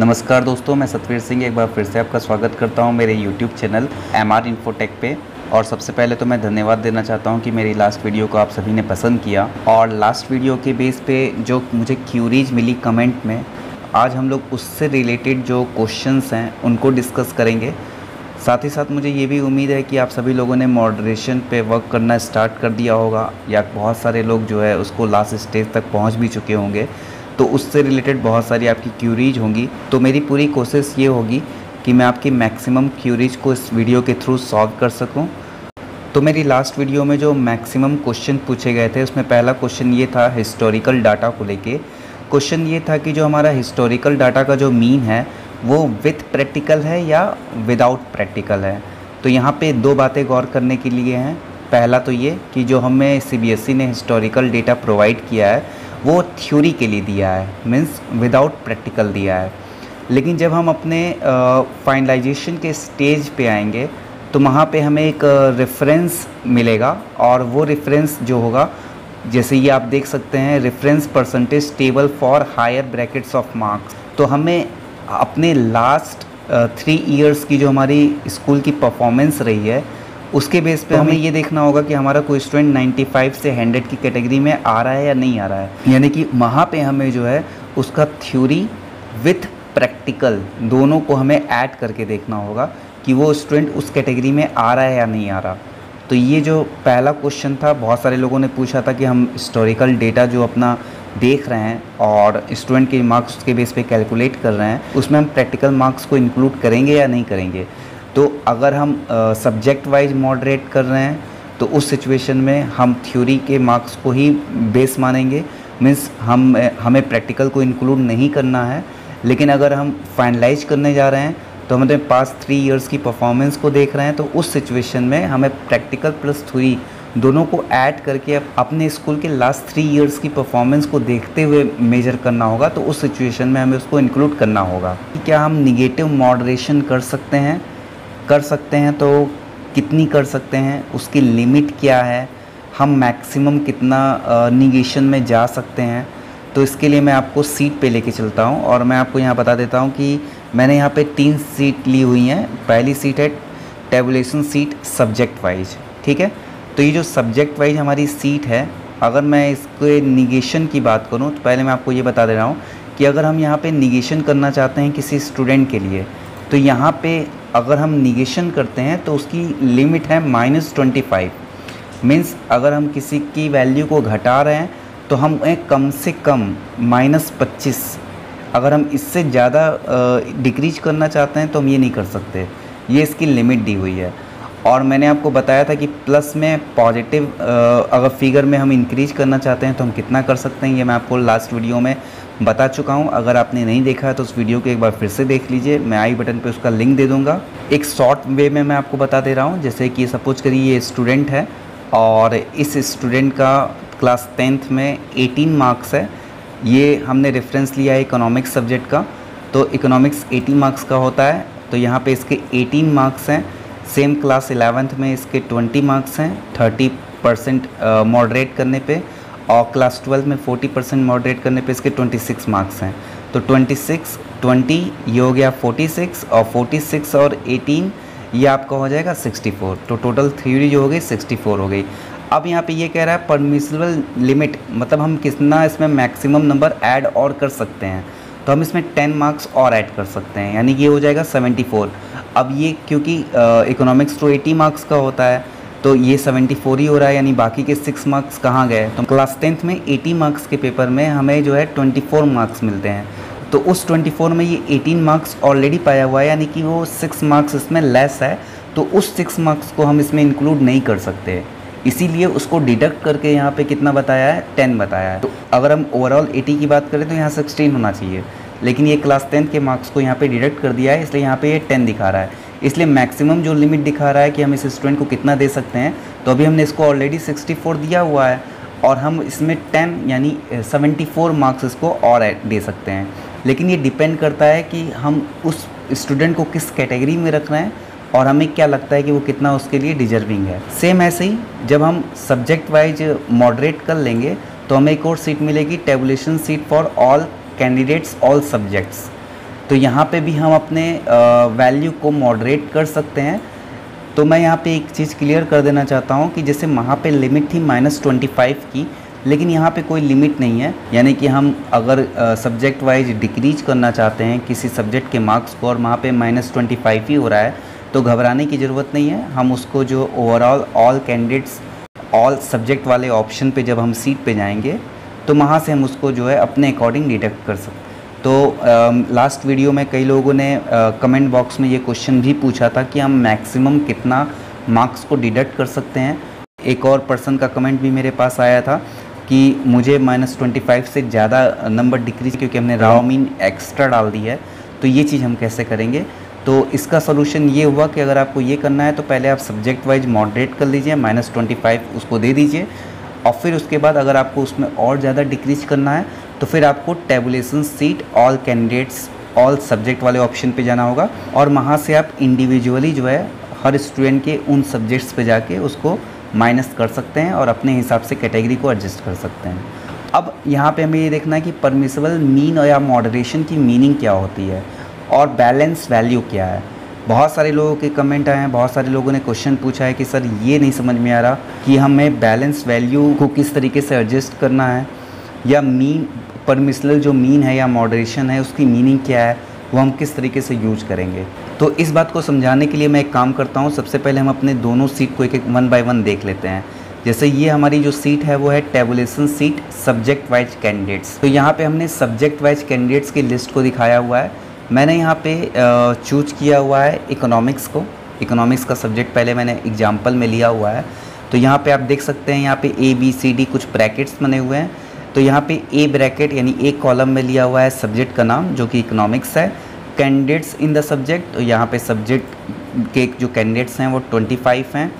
नमस्कार दोस्तों, मैं सतवीर सिंह एक बार फिर से आपका स्वागत करता हूँ मेरे YouTube channel M R Infotech पे। और सबसे पहले तो मैं धन्यवाद देना चाहता हूँ कि मेरी लास्ट वीडियो को आप सभी ने पसंद किया। और लास्ट वीडियो के बेस पे जो मुझे क्यूरीज मिली कमेंट में, आज हम लोग उससे रिलेटेड जो क्वेश्चंस हैं, उनको डिस्कस करेंगे। साथ ही साथ मुझे ये भी उम्मीद है कि आप सभी लोगों ने मॉडरेशन पे वर्क करना स्टार्ट कर दिया होगा, या बहुत सारे लोग जो है उसको लास्ट स्टेज तक पहुँच भी चुके होंगे। तो उससे रिलेटेड बहुत सारी आपकी क्यूरीज होंगी। तो मेरी पूरी कोशिश ये होगी कि मैं आपकी मैक्सिमम क्यूरीज को इस वीडियो के थ्रू सॉल्व कर सकूँ। तो मेरी लास्ट वीडियो में जो मैक्सिमम क्वेश्चन पूछे गए थे, उसमें पहला क्वेश्चन ये था हिस्टोरिकल डाटा को लेके। क्वेश्चन ये था कि जो हमारा हिस्टोरिकल डाटा का जो मीन है, वो विथ प्रैक्टिकल है या विदाउट प्रैक्टिकल है? तो यहाँ पे दो बातें गौर करने के लिए हैं। पहला तो ये कि जो हमें सीबीएसई ने हिस्टोरिकल डेटा प्रोवाइड किया है वो थ्योरी के लिए दिया है मीन्स विदाउट प्रैक्टिकल दिया है। लेकिन जब हम अपने फाइनलाइजेशन के स्टेज पे आएँगे तो वहाँ पे हमें एक रेफरेंस मिलेगा और वो रेफरेंस जो होगा, जैसे ये आप देख सकते हैं reference percentage table for higher brackets of marks तो हमें अपने लास्ट थ्री इयर्स की जो हमारी स्कूल की परफॉर्मेंस रही है उसके बेस पे तो हमें ये देखना होगा कि हमारा कोई स्टूडेंट 95 से 100 की कैटेगरी में आ रहा है या नहीं आ रहा है। यानी कि वहाँ पे हमें जो है उसका थ्योरी विथ प्रैक्टिकल दोनों को हमें ऐड करके देखना होगा कि वो स्टूडेंट उस कैटेगरी में आ रहा है या नहीं आ रहा। तो ये जो पहला क्वेश्चन था बहुत सारे लोगों ने पूछा था कि हम हिस्टोरिकल डेटा जो अपना देख रहे हैं और स्टूडेंट के मार्क्स के बेस पे कैलकुलेट कर रहे हैं उसमें हम प्रैक्टिकल मार्क्स को इंक्लूड करेंगे या नहीं करेंगे। अगर हम सब्जेक्ट वाइज मॉडरेट कर रहे हैं तो उस सिचुएशन में हम थ्योरी के मार्क्स को ही बेस मानेंगे। मीन्स हम हमें प्रैक्टिकल को इंक्लूड नहीं करना है, लेकिन अगर हम फाइनलाइज करने जा रहे हैं तो हम अपने पास थ्री इयर्स की परफॉर्मेंस को देख रहे हैं तो उस सिचुएशन में हमें प्रैक्टिकल प्लस थ्योरी दोनों को ऐड करके अपने स्कूल के लास्ट थ्री इयर्स की परफॉर्मेंस को देखते हुए मेजर करना होगा तो उस सिचुएशन में हमें उसको इंक्लूड करना होगा। क्या हम निगेटिव मॉडरेशन कर सकते हैं? कर सकते हैं तो कितनी कर सकते हैं, उसकी लिमिट क्या है, हम मैक्सिमम कितना निगेशन में जा सकते हैं तो इसके लिए मैं आपको सीट पे लेके चलता हूँ और मैं आपको यहाँ बता देता हूँ कि मैंने यहाँ पे तीन सीट ली हुई हैं, पहली सीट है टेबुलेशन सीट सब्जेक्ट वाइज ठीक है? तो ये जो सब्जेक्ट वाइज हमारी सीट है, अगर मैं इसके निगेशन की बात करूँ तो पहले मैं आपको ये बता दे रहा हूँ कि अगर हम यहाँ पे निगेशन करना चाहते हैं किसी स्टूडेंट के लिए तो यहाँ पे अगर हम निगेशन करते हैं तो उसकी लिमिट है माइनस ट्वेंटी फाइव मीन्स अगर हम किसी की वैल्यू को घटा रहे हैं तो हम कम से कम माइनस पच्चीस. अगर हम इससे ज़्यादा डिक्रीज करना चाहते हैं तो हम ये नहीं कर सकते. ये इसकी लिमिट दी हुई है. और मैंने आपको बताया था कि प्लस में पॉजिटिव अगर फिगर में हम इंक्रीज करना चाहते हैं तो हम कितना कर सकते हैं, ये मैं आपको लास्ट वीडियो में बता चुका हूँ। अगर आपने नहीं देखा है तो उस वीडियो को एक बार फिर से देख लीजिए। मैं आई बटन पे उसका लिंक दे दूँगा। एक शॉर्ट वे में मैं आपको बता दे रहा हूँ, जैसे कि सपोज़ करिए ये स्टूडेंट है और इस स्टूडेंट का क्लास टेंथ में 18 मार्क्स है। ये हमने रेफरेंस लिया है इकोनॉमिक्स सब्जेक्ट का। तो इकोनॉमिक्स 80 मार्क्स का होता है। तो यहाँ पे इसके 18 मार्क्स हैं। सेम क्लास इलेवेंथ में इसके 20 मार्क्स हैं। 30 परसेंट मॉडरेट करने पे। और क्लास ट्वेल्थ में 40 परसेंट मॉडरेट करने पे इसके 26 मार्क्स हैं। तो 26 20 ये हो गया 46 और 46 और 18 ये आपका हो जाएगा 64 तो टोटल थ्योरी जो हो गई 64 हो गई। अब यहाँ पे ये कह रहा है परमिसिबल लिमिट मतलब हम कितना इसमें मैक्सिमम नंबर ऐड और कर सकते हैं। तो हम इसमें टेन मार्क्स और ऐड कर सकते हैं, यानी ये हो जाएगा 74 अब ये क्योंकि इकोनॉमिक्स तो एटी मार्क्स का होता है तो ये 74 ही हो रहा है, यानी बाकी के सिक्स मार्क्स कहाँ गए? तो क्लास टेंथ में 80 मार्क्स के पेपर में हमें जो है 24 मार्क्स मिलते हैं। तो उस 24 में ये 18 मार्क्स ऑलरेडी पाया हुआ है, यानी कि वो सिक्स मार्क्स इसमें लेस है तो उस सिक्स मार्क्स को हम इसमें इंक्लूड नहीं कर सकते। इसीलिए उसको डिडक्ट करके यहाँ पे कितना बताया है? टेन बताया है। तो अगर हम ओवरऑल एटी की बात करें तो यहाँ सिक्सटीन होना चाहिए। लेकिन ये क्लास टेंथ के मार्क्स को यहाँ पे डिडक्ट कर दिया है, इसलिए यहाँ पे ये टेन दिखा रहा है। इसलिए मैक्सिमम जो लिमिट दिखा रहा है कि हम इस स्टूडेंट को कितना दे सकते हैं तो अभी हमने इसको ऑलरेडी सिक्सटी फोर दिया हुआ है और हम इसमें टेन यानी सेवेंटी फोर मार्क्स इसको और दे सकते हैं। लेकिन ये डिपेंड करता है कि हम उस स्टूडेंट को किस कैटेगरी में रख रहे हैं और हमें क्या लगता है कि वो कितना उसके लिए डिजर्विंग है। सेम ऐसे ही, जब हम सब्जेक्ट वाइज मॉडरेट कर लेंगे तो हमें एक और सीट मिलेगी tabulation sheet for all candidates all subjects तो यहाँ पे भी हम अपने वैल्यू को मॉडरेट कर सकते हैं। तो मैं यहाँ पे एक चीज़ क्लियर कर देना चाहता हूँ कि जैसे वहाँ पे लिमिट थी माइनस ट्वेंटी फाइव की, लेकिन यहाँ पे कोई लिमिट नहीं है। यानी कि हम अगर सब्जेक्ट वाइज डिक्रीज करना चाहते हैं, किसी सब्जेक्ट के मार्क्स को और वहाँ पे माइनस ट्वेंटी फाइव ही हो रहा है तो घबराने की ज़रूरत नहीं है। हम उसको जो overall all candidates all subject वाले ऑप्शन पे जब हम सीट पे जाएँगे तो वहाँ से हम उसको जो है अपने अकॉर्डिंग डिटेक्ट कर सकते तो लास्ट वीडियो में कई लोगों ने कमेंट बॉक्स में ये क्वेश्चन भी पूछा था कि हम मैक्सिमम कितना मार्क्स को डिडक्ट कर सकते हैं। एक और पर्सन का कमेंट भी मेरे पास आया था कि मुझे माइनस ट्वेंटी फाइव से ज़्यादा नंबर डिक्रीज क्योंकि हमने राव मीन एक्स्ट्रा डाल दी है तो ये चीज़ हम कैसे करेंगे? तो इसका सोल्यूशन ये हुआ कि अगर आपको ये करना है तो पहले आप सब्जेक्ट वाइज मॉडरेट कर लीजिए माइनस ट्वेंटी फाइव उसको दे दीजिए और फिर उसके बाद अगर आपको उसमें और ज़्यादा डिक्रीज करना है तो फिर आपको tabulation sheet all candidates all subject वाले ऑप्शन पे जाना होगा और वहाँ से आप इंडिविजुअली जो है हर स्टूडेंट के उन सब्जेक्ट्स पे जाके उसको माइनस कर सकते हैं और अपने हिसाब से कैटेगरी को एडजस्ट कर सकते हैं। अब यहाँ पे हमें ये देखना है कि परमिसेबल मीन और या मॉडरेशन की मीनिंग क्या होती है और बैलेंस वैल्यू क्या है। बहुत सारे लोगों के कमेंट आए हैं, बहुत सारे लोगों ने क्वेश्चन पूछा है कि सर ये नहीं समझ में आ रहा कि हमें बैलेंस वैल्यू को किस तरीके से एडजस्ट करना है। या मीन परमिशनल जो मीन है या मॉडरेशन है, उसकी मीनिंग क्या है, वो हम किस तरीके से यूज़ करेंगे? तो इस बात को समझाने के लिए मैं एक काम करता हूँ। सबसे पहले हम अपने दोनों सीट को एक एक वन बाय वन देख लेते हैं। जैसे ये हमारी जो सीट है, वो है tabulation sheet subject wise candidates तो यहाँ पे हमने सब्जेक्ट वाइज कैंडिडेट्स की लिस्ट को दिखाया हुआ है। मैंने यहाँ पे चूज़ किया हुआ है इकोनॉमिक्स को। इकोनॉमिक्स का सब्जेक्ट पहले मैंने एग्ज़ाम्पल में लिया हुआ है। तो यहाँ पे आप देख सकते हैं, यहाँ पे ए बी सी डी कुछ ब्रैकेट्स बने हुए हैं। तो यहाँ पे ए ब्रैकेट यानी एक कॉलम में लिया हुआ है सब्जेक्ट का नाम, जो कि इकोनॉमिक्स है। कैंडिडेट्स इन द सब्जेक्ट तो यहाँ पे सब्जेक्ट के जो कैंडिडेट्स हैं वो 25 हैं।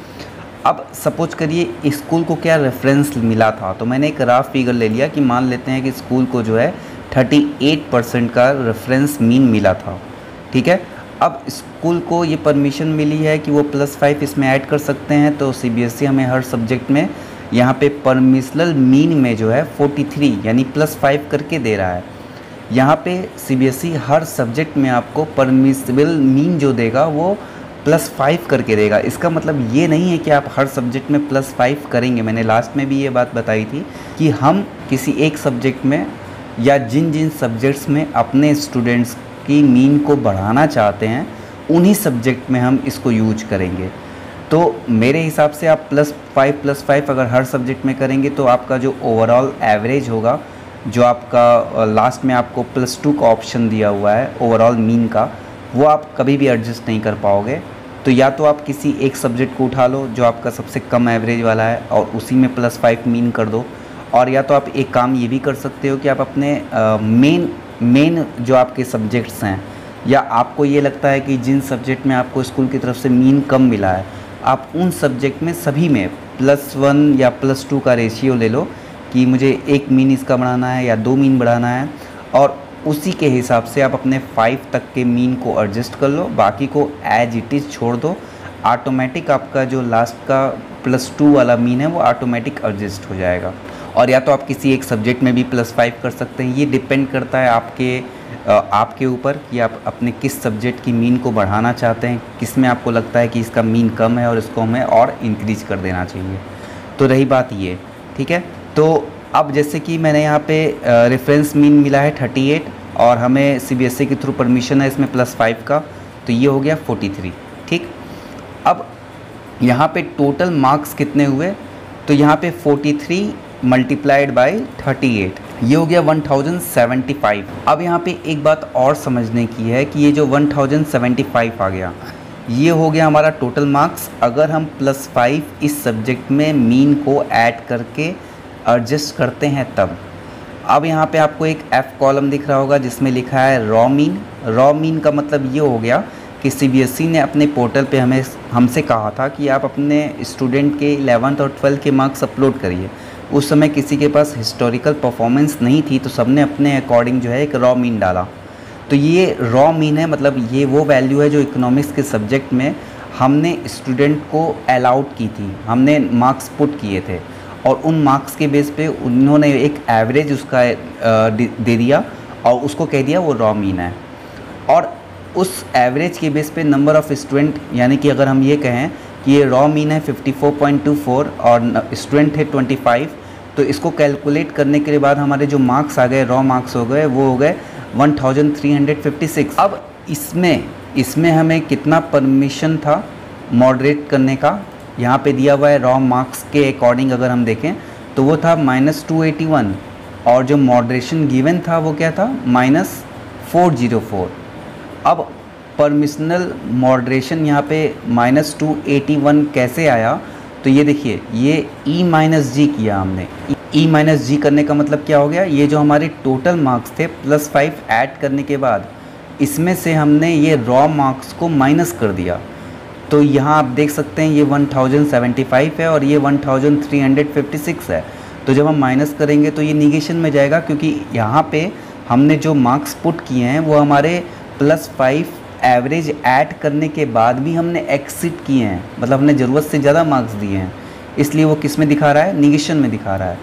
अब सपोज़ करिए स्कूल को क्या रेफरेंस मिला था? तो मैंने एक राफ फिगर ले लिया कि मान लेते हैं कि स्कूल को जो है 38 परसेंट का रेफरेंस मीन मिला था। ठीक है? अब स्कूल को ये परमिशन मिली है कि वो प्लस फाइव इसमें ऐड कर सकते हैं तो सी हमें हर सब्जेक्ट में यहाँ पे परमिशनल मीन में जो है 43 यानी प्लस फाइव करके दे रहा है। यहाँ पे सीबीएसई हर सब्जेक्ट में आपको परमिशबल मीन जो देगा, वो प्लस फाइव करके देगा। इसका मतलब ये नहीं है कि आप हर सब्जेक्ट में प्लस फाइव करेंगे। मैंने लास्ट में भी ये बात बताई थी कि हम किसी एक सब्जेक्ट में या जिन जिन सब्जेक्ट्स में अपने स्टूडेंट्स की मीन को बढ़ाना चाहते हैं, उन्हीं सब्जेक्ट में हम इसको यूज़ करेंगे। तो मेरे हिसाब से आप प्लस फाइव प्लस फाइव अगर हर सब्जेक्ट में करेंगे तो आपका जो ओवरऑल एवरेज होगा, जो आपका लास्ट में आपको प्लस टू का ऑप्शन दिया हुआ है ओवरऑल मीन का, वो आप कभी भी एडजस्ट नहीं कर पाओगे। तो या तो आप किसी एक सब्जेक्ट को उठा लो, जो आपका सबसे कम एवरेज वाला है, और उसी में प्लस फाइव मीन कर दो। और या तो आप एक काम ये भी कर सकते हो कि आप अपने मेन मेन जो आपके सब्जेक्ट्स हैं, या आपको ये लगता है कि जिन सब्जेक्ट में आपको स्कूल की तरफ़ से मीन कम मिला है आप उन सब्जेक्ट में सभी में प्लस वन या प्लस टू का रेशियो ले लो कि मुझे एक मीन इसका बढ़ाना है या दो मीन बढ़ाना है और उसी के हिसाब से आप अपने फाइव तक के मीन को एडजस्ट कर लो। बाकी को एज इट इज़ छोड़ दो। ऑटोमेटिक आपका जो लास्ट का प्लस टू वाला मीन है, वो ऑटोमेटिक एडजस्ट हो जाएगा। और या तो आप किसी एक सब्जेक्ट में भी प्लस फाइव कर सकते हैं। ये डिपेंड करता है आपके आपके ऊपर कि आप अपने किस सब्जेक्ट की मीन को बढ़ाना चाहते हैं। किसमें आपको लगता है कि इसका मीन कम है और इसको हमें और इंक्रीज कर देना चाहिए। तो रही बात ये, ठीक है? तो अब जैसे कि मैंने यहाँ पे रेफरेंस मीन मिला है 38 और हमें सी के थ्रू परमिशन है इसमें प्लस फाइव का। तो ये हो गया 43 ठीक? अब यहाँ पे टोटल मार्क्स कितने हुए? तो यहाँ पे 43 मल्टीप्लाइड बाई 38 ये हो गया 1075 अब यहाँ पे एक बात और समझने की है कि ये जो 1075 आ गया, ये हो गया हमारा टोटल मार्क्स अगर हम प्लस फाइव इस सब्जेक्ट में मीन को ऐड करके एडजस्ट करते हैं तब। अब यहाँ पे आपको एक एफ़ कॉलम दिख रहा होगा जिसमें लिखा है रॉ मीन रॉ मीन का मतलब ये हो गया कि सीबीएसई ने अपने पोर्टल पे हमें, हमसे कहा था कि आप अपने स्टूडेंट के इलेवंथ और ट्वेल्थ के मार्क्स अपलोड करिए। उस समय किसी के पास हिस्टोरिकल परफॉर्मेंस नहीं थी तो सबने अपने अकॉर्डिंग जो है एक रॉ मीन डाला। तो ये रॉ मीन है मतलब ये वो वैल्यू है जो इकोनॉमिक्स के सब्जेक्ट में हमने स्टूडेंट को अलाउड की थी, हमने मार्क्स पुट किए थे। और उन मार्क्स के बेस पे उन्होंने एक एवरेज उसका दे दिया और उसको कह दिया वो रॉ मीन है। और उस एवरेज के बेस पे नंबर ऑफ़ स्टूडेंट यानी कि अगर हम ये कहें कि ये रॉ मीन है 54.24 और स्टूडेंट है 25 तो इसको कैलकुलेट करने के बाद हमारे जो मार्क्स आ गए रॉ मार्क्स हो गए, वो हो गए 1356 अब इसमें इसमें हमें कितना परमिशन था मॉडरेट करने का? यहाँ पे दिया हुआ है रॉ मार्क्स के अकॉर्डिंग अगर हम देखें तो वो था माइनस टू एटी वन और जो मॉडरेशन गिवन था वो क्या था? माइनस फोर ज़ीरो फोर अब परमिशनल मॉडरेशन यहाँ पे माइनस टू एटी वन कैसे आया? तो ये देखिए, ये ई माइनस जी किया हमने। ई माइनस जी करने का मतलब क्या हो गया? ये जो हमारे टोटल मार्क्स थे प्लस फाइव ऐड करने के बाद, इसमें से हमने ये रॉ मार्क्स को माइनस कर दिया। तो यहाँ आप देख सकते हैं, ये 1075 है और ये 1356 है। तो जब हम माइनस करेंगे तो ये निगेशन में जाएगा, क्योंकि यहाँ पे हमने जो मार्क्स पुट किए हैं, वो हमारे प्लस फाइव एवरेज ऐड करने के बाद भी हमने एक्सिट किए हैं। मतलब हमने ज़रूरत से ज़्यादा मार्क्स दिए हैं। इसलिए वो किसमें दिखा रहा है? निगेशन में दिखा रहा है।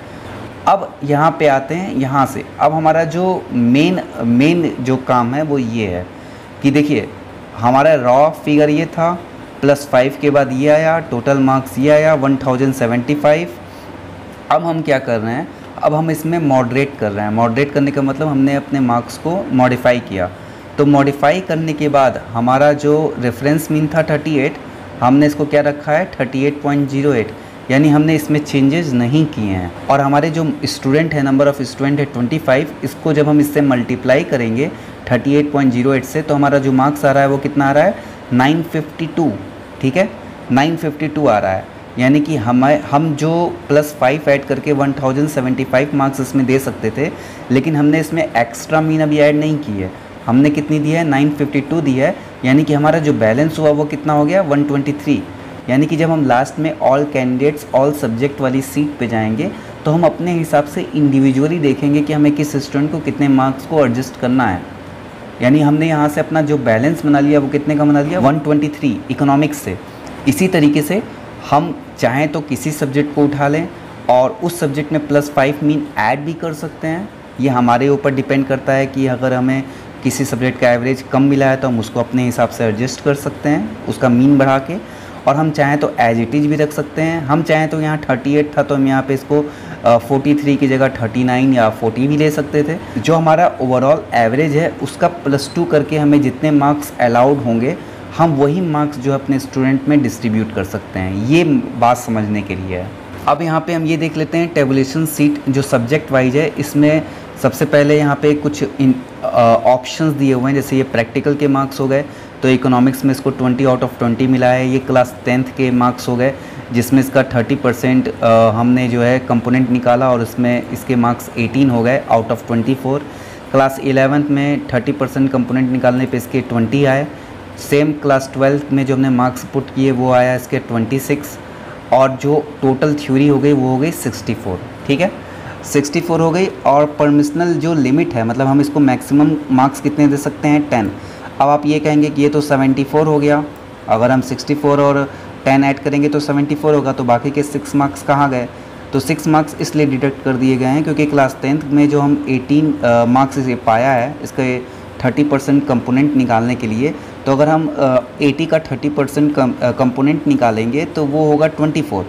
अब यहाँ पे आते हैं, यहाँ से। अब हमारा जो मेन मेन जो काम है वो ये है कि देखिए, हमारा रॉ फिगर ये था प्लस फाइव के बाद ये आया टोटल मार्क्स ये आया वन थाउज़ेंड सेवेंटी फाइव अब हम क्या कर रहे हैं? अब हम इसमें मॉडरेट कर रहे हैं। मॉडरेट करने का मतलब हमने अपने मार्क्स को मॉडिफाई किया। तो मॉडिफाई करने के बाद हमारा जो रेफरेंस मीन था 38 हमने इसको क्या रखा है? 38.08 यानी हमने इसमें चेंजेस नहीं किए हैं। और हमारे जो स्टूडेंट है नंबर ऑफ़ स्टूडेंट है 25 इसको जब हम इससे मल्टीप्लाई करेंगे 38.08 से तो हमारा जो मार्क्स आ रहा है वो कितना आ रहा है? 952 ठीक है? 952 आ रहा है। यानी कि हमें, हम जो प्लस फाइव ऐड करके 1075 मार्क्स इसमें दे सकते थे, लेकिन हमने इसमें एक्स्ट्रा मीन अभी ऐड नहीं की है हमने कितनी दी है? 952 दी है। यानी कि हमारा जो बैलेंस हुआ वो कितना हो गया? 123 यानी कि जब हम लास्ट में ऑल कैंडिडेट्स ऑल सब्जेक्ट वाली सीट पे जाएँगे तो हम अपने हिसाब से इंडिविजुअली देखेंगे कि हमें किस स्टूडेंट को कितने मार्क्स को एडजस्ट करना है। यानी हमने यहाँ से अपना जो बैलेंस बना लिया, वो कितने का बना लिया? 123 इकोनॉमिक्स से। इसी तरीके से हम चाहें तो किसी सब्जेक्ट को उठा लें और उस सब्जेक्ट में प्लस फाइव मीन ऐड भी कर सकते हैं। ये हमारे ऊपर डिपेंड करता है कि अगर हमें किसी सब्जेक्ट का एवरेज कम मिला है तो हम उसको अपने हिसाब से एडजस्ट कर सकते हैं, उसका मीन बढ़ा के। और हम चाहें तो एज इट इज़ भी रख सकते हैं। हम चाहें तो यहाँ 38 था तो हम यहाँ पे इसको फोर्टी थ्री की जगह थर्टी नाइन या फोर्टी भी ले सकते थे। जो हमारा ओवरऑल एवरेज है, उसका प्लस टू करके हमें जितने मार्क्स अलाउड होंगे, हम वही मार्क्स जो अपने स्टूडेंट में डिस्ट्रीब्यूट कर सकते हैं। ये बात समझने के लिए है। अब यहाँ पे हम ये देख लेते हैं टेबुलेशन सीट जो सब्जेक्ट वाइज है। इसमें सबसे पहले यहाँ पे कुछ ऑप्शंस दिए हुए हैं, जैसे ये प्रैक्टिकल के मार्क्स हो गए तो इकोनॉमिक्स में इसको 20 आउट ऑफ़ 20 मिला है, ये क्लास टेंथ के मार्क्स हो गए, जिसमें इसका 30 परसेंट हमने जो है कंपोनेंट निकाला और इसमें इसके मार्क्स 18 हो गए आउट ऑफ़ 24 क्लास इलेवेंथ में 30 परसेंट कंपोनेंट निकालने पे इसके 20 आए। सेम क्लास ट्वेल्थ में जो हमने मार्क्स पुट किए, वो आया इसके 26 और जो टोटल थ्योरी हो गई, वो हो गई 64 ठीक है? 64 हो गई और परमिशनल जो लिमिट है मतलब हम इसको मैक्सिमम मार्क्स कितने दे सकते हैं? 10 अब आप ये कहेंगे कि ये तो 74 हो गया। अगर हम 64 और 10 ऐड करेंगे तो 74 होगा तो बाकी के सिक्स मार्क्स कहाँ गए? तो सिक्स मार्क्स इसलिए डिडक्ट कर दिए गए हैं क्योंकि क्लास टेंथ में जो हम 18 मार्क्स इसे पाया है, इसके 30 परसेंट कंपोनेंट निकालने के लिए तो अगर हम एटी का 30 परसेंट कंपोनेंट निकालेंगे तो वो होगा 24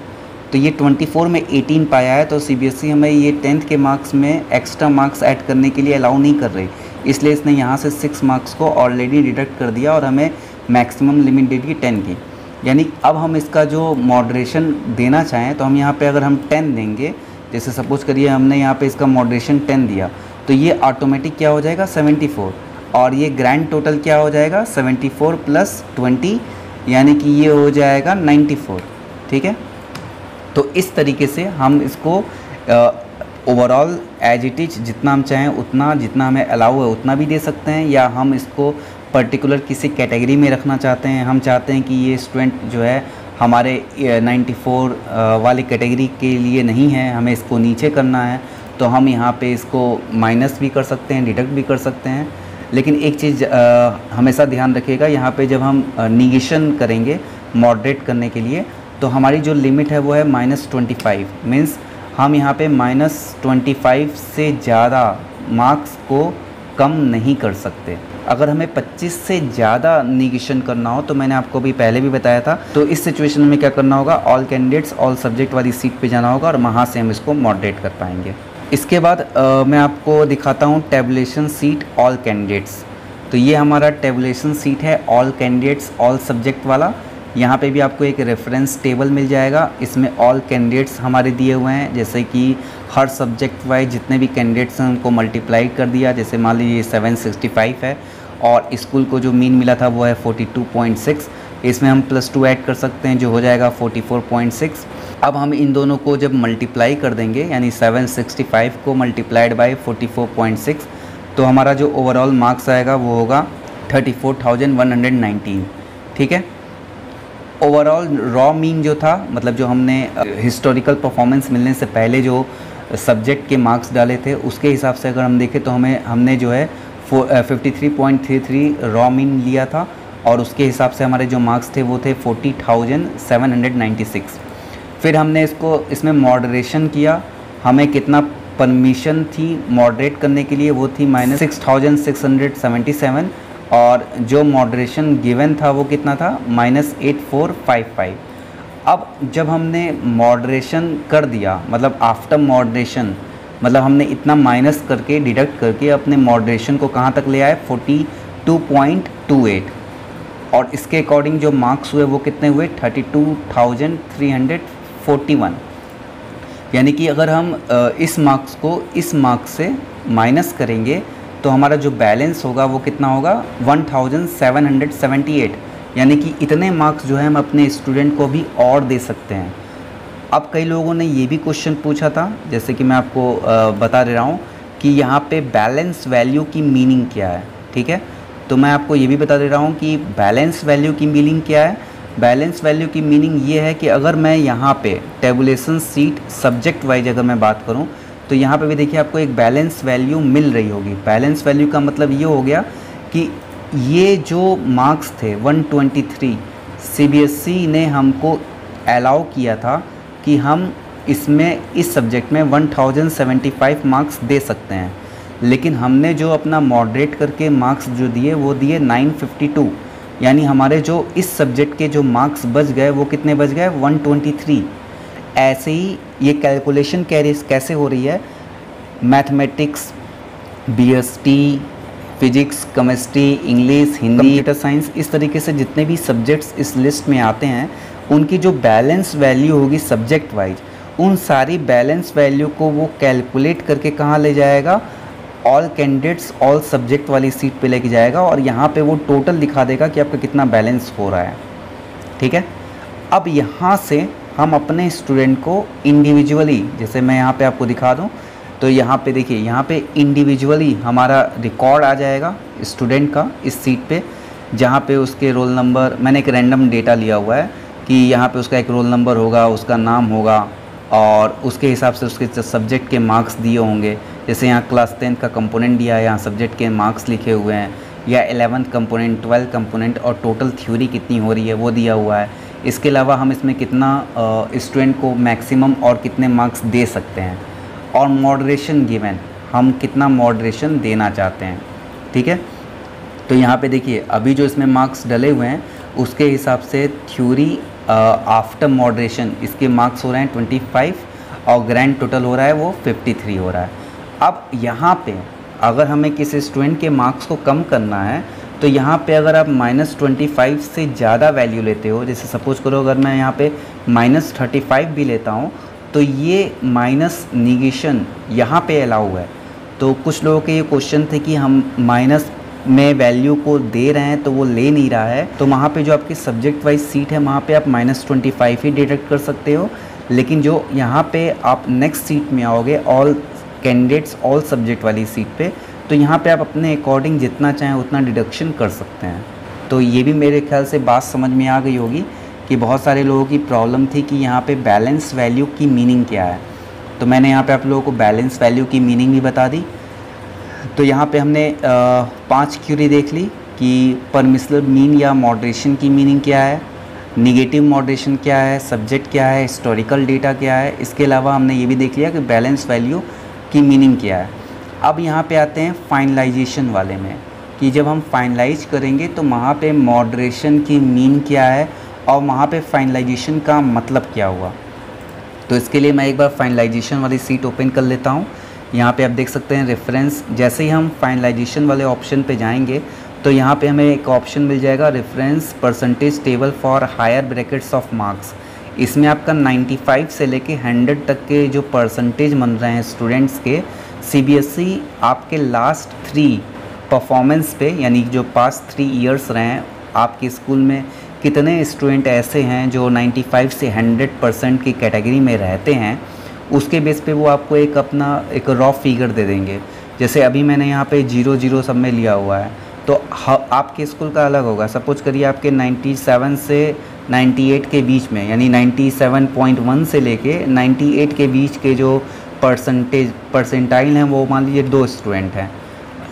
तो ये 24 में 18 पाया है तो सीबीएसई हमें ये टेंथ के मार्क्स में एक्स्ट्रा मार्क्स ऐड करने के लिए अलाउ नहीं कर रही। इसलिए इसने यहाँ से सिक्स मार्क्स को ऑलरेडी डिडक्ट कर दिया और हमें मैक्सिमम लिमिट दे दी टेन की। यानी अब हम इसका जो मॉडरेशन देना चाहें तो हम यहाँ पे अगर हम टेन देंगे, जैसे सपोज़ करिए हमने यहाँ पे इसका मॉडरेशन टेन दिया तो ये ऑटोमेटिक क्या हो जाएगा? सेवेंटी फोर और ये ग्रैंड टोटल क्या हो जाएगा? सेवेंटी फोर प्लस ट्वेंटी यानी कि ये हो जाएगा नाइन्टी फोर ठीक है? तो इस तरीके से हम इसको ओवरऑल एज इट इज़ जितना हम चाहें, उतना जितना हमें अलाउ है, उतना भी दे सकते हैं, या हम इसको पर्टिकुलर किसी कैटेगरी में रखना चाहते हैं। हम चाहते हैं कि ये स्टूडेंट जो है, हमारे 94 वाली कैटेगरी के लिए नहीं है, हमें इसको नीचे करना है तो हम यहाँ पे इसको माइनस भी कर सकते हैं डिडक्ट भी कर सकते हैं। लेकिन एक चीज़ हमेशा ध्यान रखिएगा, यहाँ पे जब हम निगेशन करेंगे मॉडरेट करने के लिए तो हमारी जो लिमिट है वो है माइनस ट्वेंटी फाइव मीन्स हम यहाँ पे माइनस ट्वेंटी फाइव से ज़्यादा मार्क्स को कम नहीं कर सकते. अगर हमें 25 से ज़्यादा निगेशन करना हो तो मैंने आपको भी पहले भी बताया था तो इस सिचुएशन में क्या करना होगा? ऑल कैंडिडेट्स ऑल सब्जेक्ट वाली सीट पे जाना होगा और वहाँ से हम इसको मॉडरेट कर पाएँगे. इसके बाद आ, मैं आपको दिखाता हूँ टेबुलेशन सीट ऑल कैंडिडेट्स तो ये हमारा टेबुलेशन सीट है ऑल कैंडिडेट्स ऑल सब्जेक्ट वाला. यहाँ पे भी आपको एक रेफरेंस टेबल मिल जाएगा। इसमें ऑल कैंडिडेट्स हमारे दिए हुए हैं। जैसे कि हर सब्जेक्ट वाइज जितने भी कैंडिडेट्स हैं, उनको मल्टीप्लाई कर दिया। जैसे मान लीजिए सेवन सिक्सटी फाइव है और स्कूल को जो मीन मिला था वो है फोर्टी टू पॉइंट सिक्स इसमें हम प्लस टू ऐड कर सकते हैं, जो हो जाएगा फोर्टी फोर पॉइंट सिक्स अब हम इन दोनों को जब मल्टीप्लाई कर देंगे, यानी सेवन सिक्सटी फाइव को multiplied by forty four point six तो हमारा जो ओवरऑल मार्क्स आएगा वो होगा thirty four thousand one hundred nineteen ठीक है? ओवरऑल रॉ मीन जो था मतलब जो हमने हिस्टोरिकल परफॉर्मेंस मिलने से पहले जो सब्जेक्ट के मार्क्स डाले थे, उसके हिसाब से अगर हम देखें तो हमें, हमने जो है fifty three point three three raw mean लिया था और उसके हिसाब से हमारे जो मार्क्स थे वो थे forty thousand seven hundred ninety six फिर हमने इसको, इसमें मॉडरेशन किया। हमें कितना परमिशन थी मॉडरेट करने के लिए, वो थी minus six thousand six hundred seventy seven और जो मॉडरेशन गिवन था वो कितना था? Minus eight four five five अब जब हमने मॉडरेशन कर दिया मतलब आफ्टर मॉडरेशन मतलब हमने इतना माइनस करके डिडक्ट करके अपने मॉडरेशन को कहाँ तक ले आए? Forty two point two eight और इसके अकॉर्डिंग जो मार्क्स हुए वो कितने हुए? Thirty two thousand three hundred forty one यानी कि अगर हम इस मार्क्स को, इस मार्क्स से माइनस करेंगे तो हमारा जो बैलेंस होगा वो कितना होगा? 1778 यानी कि इतने मार्क्स जो है हम अपने स्टूडेंट को भी और दे सकते हैं। अब कई लोगों ने ये भी क्वेश्चन पूछा था, जैसे कि मैं आपको बता दे रहा हूँ कि यहाँ पे बैलेंस वैल्यू की मीनिंग क्या है, ठीक है? तो मैं आपको ये भी बता दे रहा हूँ कि बैलेंस वैल्यू की मीनिंग क्या है? बैलेंस वैल्यू की मीनिंग ये है कि अगर मैं यहाँ पे टेबुलेशन सीट सब्जेक्ट वाइज अगर मैं बात करूँ तो यहाँ पे भी देखिए आपको एक बैलेंस वैल्यू मिल रही होगी। बैलेंस वैल्यू का मतलब ये हो गया कि ये जो मार्क्स थे 123 सीबीएसई ने हमको अलाउ किया था कि हम इसमें, इस सब्जेक्ट में 1075 मार्क्स दे सकते हैं। लेकिन हमने जो अपना मॉडरेट करके मार्क्स जो दिए, वो दिए 952 यानी हमारे जो इस सब्जेक्ट के जो मार्क्स बच गए, वो कितने बच गए? 123 ऐसे ही ये कैलकुलेशन कैसे हो रही है? Mathematics BST physics chemistry English Hindi computer science इस तरीके से जितने भी सब्जेक्ट्स इस लिस्ट में आते हैं, उनकी जो बैलेंस वैल्यू होगी सब्जेक्ट वाइज उन सारी बैलेंस वैल्यू को वो कैलकुलेट करके कहाँ ले जाएगा? ऑल कैंडिडेट्स ऑल सब्जेक्ट वाली सीट पे लेके जाएगा और यहाँ पे वो टोटल दिखा देगा कि आपका कितना बैलेंस हो रहा है। ठीक है? अब यहाँ से हम अपने स्टूडेंट को इंडिविजुअली जैसे मैं यहाँ पे आपको दिखा दूँ तो यहाँ पे देखिए, यहाँ पे इंडिविजुअली हमारा रिकॉर्ड आ जाएगा स्टूडेंट का इस सीट पे, जहाँ पे उसके रोल नंबर मैंने एक रैंडम डेटा लिया हुआ है कि यहाँ पे उसका एक रोल नंबर होगा, उसका नाम होगा और उसके हिसाब से उसके सब्जेक्ट के मार्क्स दिए होंगे। जैसे यहाँ क्लास टेंथ का कंपोनेंट दिया है, यहाँ सब्जेक्ट के मार्क्स लिखे हुए हैं, या एलेवंथ कंपोनेंट ट्वेल्थ कंपोनेंट और टोटल थ्योरी कितनी हो रही है, वो दिया हुआ है। इसके अलावा हम इसमें कितना स्टूडेंट को मैक्सिमम और कितने मार्क्स दे सकते हैं और मॉडरेशन गिवन हम कितना मॉडरेशन देना चाहते हैं, ठीक है? तो यहाँ पे देखिए, अभी जो इसमें मार्क्स डले हुए हैं, उसके हिसाब से थ्योरी आफ्टर मॉडरेशन इसके मार्क्स हो रहे हैं 25 और ग्रैंड टोटल हो रहा है वो 53 हो रहा है। अब यहाँ पे अगर हमें किसी स्टूडेंट के मार्क्स को कम करना है तो यहाँ पे अगर आप माइनस ट्वेंटी फाइव से ज़्यादा वैल्यू लेते हो, जैसे सपोज़ करो अगर मैं यहाँ पे माइनस थर्टी फाइव भी लेता हूँ तो ये माइनस निगेशन यहाँ पे अलाउ है। तो कुछ लोगों के ये क्वेश्चन थे कि हम माइनस में वैल्यू को दे रहे हैं तो वो ले नहीं रहा है। तो वहाँ पे जो आपकी सब्जेक्ट वाइज सीट है, वहाँ पे आप माइनस ट्वेंटी फाइव ही डिडक्ट कर सकते हो। लेकिन जो यहाँ पे आप नेक्स्ट सीट में आओगे ऑल कैंडिडेट्स ऑल सब्जेक्ट वाली सीट पे तो यहाँ पे आप अपने अकॉर्डिंग जितना चाहें उतना डिडक्शन कर सकते हैं। तो ये भी मेरे ख्याल से बात समझ में आ गई होगी कि बहुत सारे लोगों की प्रॉब्लम थी कि यहाँ पे बैलेंस वैल्यू की मीनिंग क्या है। तो मैंने यहाँ पे आप लोगों को बैलेंस वैल्यू की मीनिंग भी बता दी। तो यहाँ पे हमने पाँच क्यूरी देख ली कि परमिसल मीन या मॉडरेशन की मीनिंग क्या है निगेटिव मॉडरेशन क्या है सब्जेक्ट क्या है हिस्टोरिकल डेटा क्या है। इसके अलावा हमने ये भी देख लिया कि बैलेंस वैल्यू की मीनिंग क्या है। अब यहाँ पे आते हैं फाइनलाइजेशन वाले में, कि जब हम फाइनलाइज करेंगे तो वहाँ पे मॉडरेशन की मीन क्या है और वहाँ पे फाइनलाइजेशन का मतलब क्या हुआ। तो इसके लिए मैं एक बार फाइनलाइजेशन वाली सीट ओपन कर लेता हूँ। यहाँ पे आप देख सकते हैं रेफरेंस जैसे ही हम फाइनलाइजेशन वाले ऑप्शन पे जाएँगे तो यहाँ पे हमें एक ऑप्शन मिल जाएगा reference percentage table for higher brackets of marks इसमें आपका 95 से लेके 100 तक के जो परसेंटेज बन रहे हैं स्टूडेंट्स के सीबीएसई e आपके लास्ट थ्री परफॉर्मेंस पे, यानी जो पास्ट थ्री इयर्स रहे हैं आपके स्कूल में कितने स्टूडेंट ऐसे हैं जो 95 से 100 परसेंट की कैटेगरी में रहते हैं, उसके बेस पे वो आपको एक अपना, एक रॉ फिगर दे देंगे। जैसे अभी मैंने यहाँ पे ज़ीरो ज़ीरो सब में लिया हुआ है तो आपके स्कूल का अलग होगा। सपोज़ करिए आपके 97 से 98 के बीच में, यानी 97.1 से लेके 98 के बीच के जो परसेंटेज परसेंटाइल हैं, वो मान लीजिए दो स्टूडेंट हैं।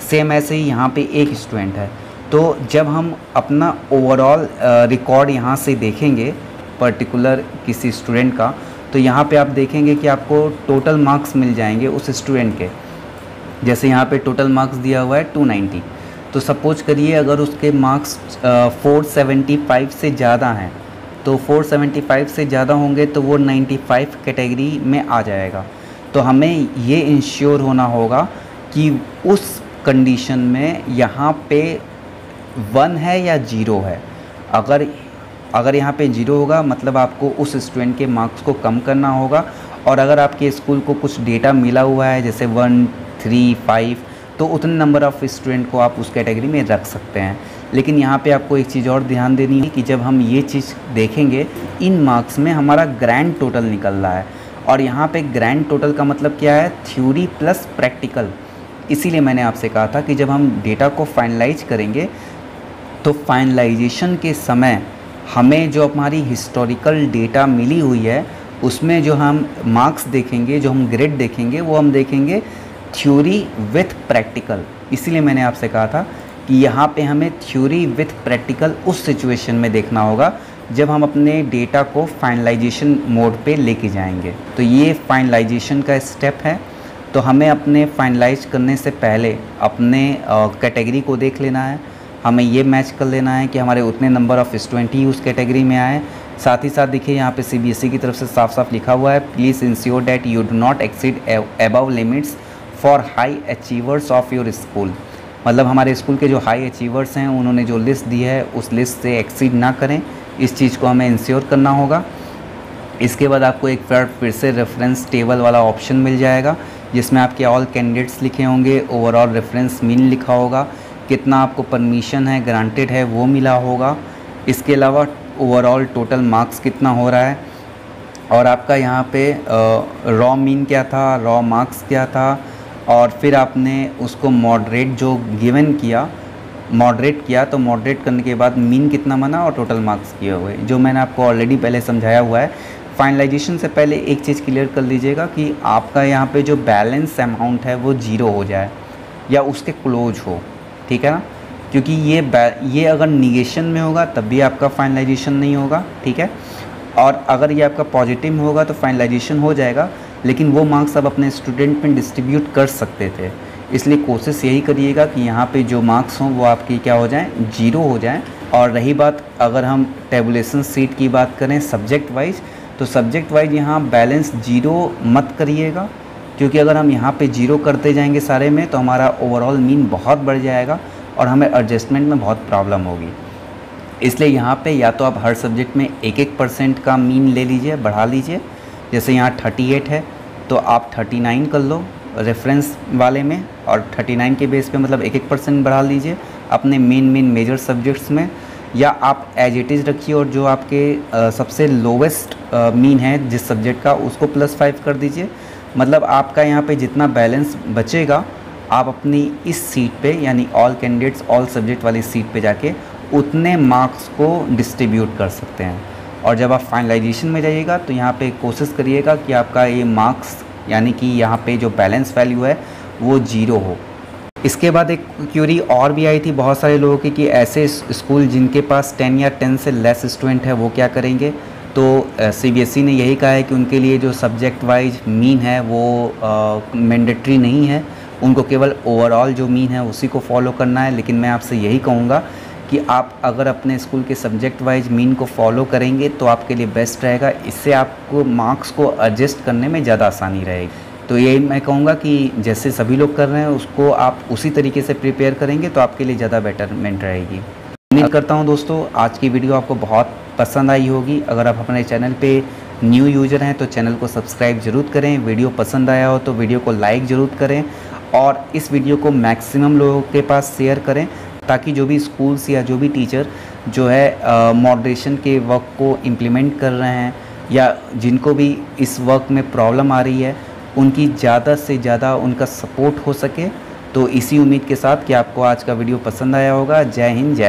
सेम ऐसे ही यहाँ पे एक स्टूडेंट है। तो जब हम अपना ओवरऑल रिकॉर्ड यहाँ से देखेंगे पर्टिकुलर किसी स्टूडेंट का तो यहाँ पे आप देखेंगे कि आपको टोटल मार्क्स मिल जाएँगे उस स्टूडेंट के। जैसे यहाँ पे टोटल मार्क्स दिया हुआ है 290 तो सपोज़ करिए अगर उसके मार्क्स फोर सेवेंटी फाइव से ज़्यादा हैं तो 475 से ज़्यादा होंगे तो वो 95 कैटेगरी में आ जाएगा। तो हमें ये इंश्योर होना होगा कि उस कंडीशन में यहाँ पे वन है या ज़ीरो है। अगर अगर यहाँ पे ज़ीरो होगा मतलब आपको उस स्टूडेंट के मार्क्स को कम करना होगा और अगर आपके स्कूल को कुछ डेटा मिला हुआ है, जैसे वन थ्री फाइव तो उतने नंबर ऑफ़ स्टूडेंट को आप उस कैटेगरी में रख सकते हैं। लेकिन यहाँ पे आपको एक चीज़ और ध्यान देनी है कि जब हम ये चीज़ देखेंगे, इन मार्क्स में हमारा ग्रैंड टोटल निकल रहा है। और यहाँ पे ग्रैंड टोटल का मतलब क्या है? थ्योरी प्लस प्रैक्टिकल इसीलिए मैंने आपसे कहा था कि जब हम डेटा को फाइनलाइज करेंगे तो फाइनलाइजेशन के समय हमें जो हमारी हिस्टोरिकल डेटा मिली हुई है, उसमें जो हम मार्क्स देखेंगे, जो हम ग्रेड देखेंगे, वो हम देखेंगे थ्योरी विथ प्रैक्टिकल इसीलिए मैंने आपसे कहा था कि यहाँ पे हमें थ्योरी विथ प्रैक्टिकल उस सिचुएशन में देखना होगा जब हम अपने डेटा को फाइनलाइजेशन मोड पे लेके जाएँगे। तो ये फाइनलाइजेशन का स्टेप है। तो हमें अपने फाइनलाइज करने से पहले अपने कैटेगरी को देख लेना है। हमें ये मैच कर लेना है कि हमारे उतने नंबर ऑफ़ स्टूडेंट ही उस कैटेगरी में आए। साथ ही साथ देखिए यहाँ पे सीबीएसई की तरफ़ से साफ़ साफ़ लिखा हुआ है please ensure that you do not exceed above limits for high achievers of your school मतलब हमारे स्कूल के जो हाई अचीवर्स हैं, उन्होंने जो लिस्ट दी है, उस लिस्ट से एक्सीड ना करें। इस चीज़ को हमें इंश्योर करना होगा। इसके बाद आपको एक फिर फिर से रेफरेंस टेबल वाला ऑप्शन मिल जाएगा, जिसमें आपके ऑल कैंडिडेट्स लिखे होंगे ओवरऑल रेफरेंस मीन लिखा होगा, कितना आपको परमिशन है ग्रांटेड है, वो मिला होगा। इसके अलावा ओवरऑल टोटल मार्क्स कितना हो रहा है, और आपका यहाँ पे रॉ मीन क्या था रॉ मार्क्स क्या था, और फिर आपने उसको मॉडरेट जो गिवन किया मॉडरेट किया तो मॉडरेट करने के बाद मीन कितना बना और टोटल मार्क्स किए हुए। जो मैंने आपको ऑलरेडी पहले समझाया हुआ है फाइनलाइजेशन से पहले एक चीज़ क्लियर कर लीजिएगा कि आपका यहाँ पे जो बैलेंस अमाउंट है, वो ज़ीरो हो जाए या उसके क्लोज हो, ठीक है ना? क्योंकि ये ये अगर निगेशन में होगा, तब भी आपका फाइनलाइजेशन नहीं होगा, ठीक है? और अगर ये आपका पॉजिटिव होगा तो फाइनलाइजेशन हो जाएगा, लेकिन वो मार्क्स आप अपने स्टूडेंट में डिस्ट्रीब्यूट कर सकते थे। इसलिए कोशिश यही करिएगा कि यहाँ पे जो मार्क्स हों वो आपकी क्या हो जाएँ? ज़ीरो हो जाएँ। और रही बात, अगर हम टेबुलेशन सीट की बात करें सब्जेक्ट वाइज तो सब्जेक्ट वाइज यहाँ बैलेंस ज़ीरो मत करिएगा, क्योंकि अगर हम यहाँ पे ज़ीरो करते जाएँगे सारे में तो हमारा ओवरऑल मीन बहुत बढ़ जाएगा और हमें एडजस्टमेंट में बहुत प्रॉब्लम होगी। इसलिए यहाँ पे या तो आप हर सब्जेक्ट में एक एक परसेंट का मीन ले लीजिए, बढ़ा लीजिए। जैसे यहाँ 38 है तो आप 39 कर लो। रेफरेंस वाले में और 39 के बेस पे मतलब एक एक परसेंट बढ़ा लीजिए अपने मेन मेन मेजर सब्जेक्ट्स में। या आप एज इट इज़ रखिए और जो आपके सबसे लोवेस्ट मीन है जिस सब्जेक्ट का, उसको प्लस फाइव कर दीजिए। मतलब आपका यहाँ पे जितना बैलेंस बचेगा, आप अपनी इस सीट पे, यानी ऑल कैंडिडेट्स ऑल सब्जेक्ट वाली सीट पे जाके उतने मार्क्स को डिस्ट्रीब्यूट कर सकते हैं। और जब आप फाइनलाइजेशन में जाइएगा तो यहाँ पे कोशिश करिएगा कि आपका ये मार्क्स यानी कि यहाँ पे जो बैलेंस वैल्यू है, वो ज़ीरो हो। इसके बाद एक क्यूरी और भी आई थी बहुत सारे लोगों की कि ऐसे स्कूल जिनके पास टेन या टेन से लेस स्टूडेंट है, वो क्या करेंगे? तो सी e ने यही कहा है कि उनके लिए जो सब्जेक्ट वाइज मीन है, वो मैंडेटरी नहीं है। उनको केवल ओवरऑल जो मीन है, उसी को फॉलो करना है। लेकिन मैं आपसे यही कहूँगा कि आप अगर अपने स्कूल के सब्जेक्ट वाइज मीन को फॉलो करेंगे तो आपके लिए बेस्ट रहेगा। इससे आपको मार्क्स को एडजस्ट करने में ज़्यादा आसानी रहेगी। तो यही मैं कहूँगा कि जैसे सभी लोग कर रहे हैं, उसको आप उसी तरीके से प्रिपेयर करेंगे तो आपके लिए ज़्यादा बेटरमेंट रहेगी। उम्मीद करता हूँ दोस्तों, आज की वीडियो आपको बहुत पसंद आई होगी। अगर आप अपने चैनल पे न्यू यूज़र हैं तो चैनल को सब्सक्राइब ज़रूर करें। वीडियो पसंद आया हो तो वीडियो को लाइक ज़रूर करें और इस वीडियो को मैक्सिमम लोगों के पास शेयर करें। ताकि जो भी स्कूल्स या जो भी टीचर जो है मॉडरेशन के वर्क को इम्प्लीमेंट कर रहे हैं या जिनको भी इस वर्क में प्रॉब्लम आ रही है, उनकी ज़्यादा से ज़्यादा उनका सपोर्ट हो सके। तो इसी उम्मीद के साथ कि आपको आज का वीडियो पसंद आया होगा। जय हिंद, जय